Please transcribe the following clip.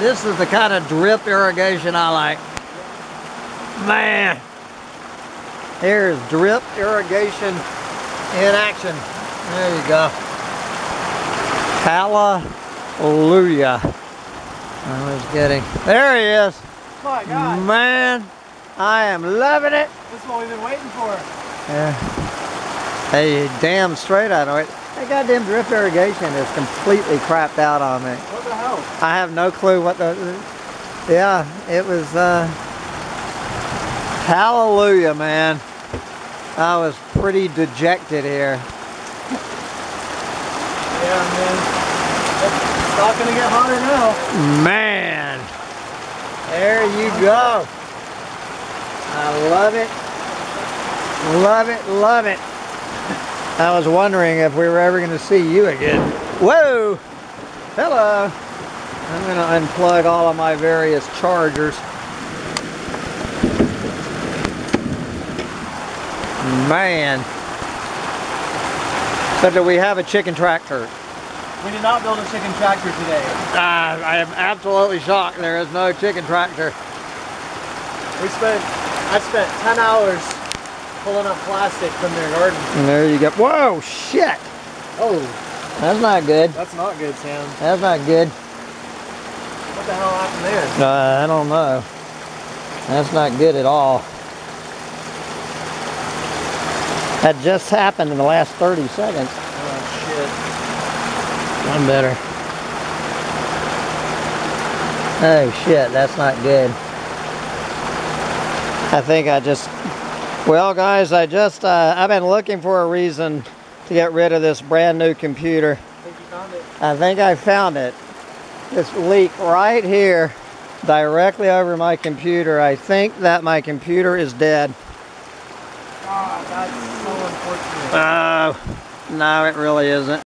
this is the kind of drip irrigation I like. Man, here's drip irrigation in action. There you go. Hallelujah. I was getting, there he is. My God, Man, I am loving it. this is what we've been waiting for. Yeah. Hey, damn straight I know it. That goddamn drip irrigation is completely crapped out on me. What the hell? I have no clue what the. Yeah, it was. uh Hallelujah, man. I was pretty dejected here. Yeah, man. It's not gonna get hotter now. Man, there you go. I love it. Love it, love it. I was wondering if we were ever going to see you again. Whoa! Hello. I'm going to unplug all of my various chargers. Man. So do we have a chicken tractor? We did not build a chicken tractor today. Ah, I am absolutely shocked there is no chicken tractor. We spent, I spent 10 hours pulling up plastic from their garden. And there you go. Whoa, shit! Oh, That's not good. that's not good, Sam. That's not good. The hell happened there? Uh, I don't know. That's not good at all. That just happened in the last 30 seconds. Oh, shit. One better. Oh shit, that's not good. I think I just, well guys, I just, uh, I've been looking for a reason to get rid of this brand new computer. I think you found it. I think I found it. This leak right here, directly over my computer. I think that my computer is dead. God, that's so unfortunate. Oh, no, it really isn't.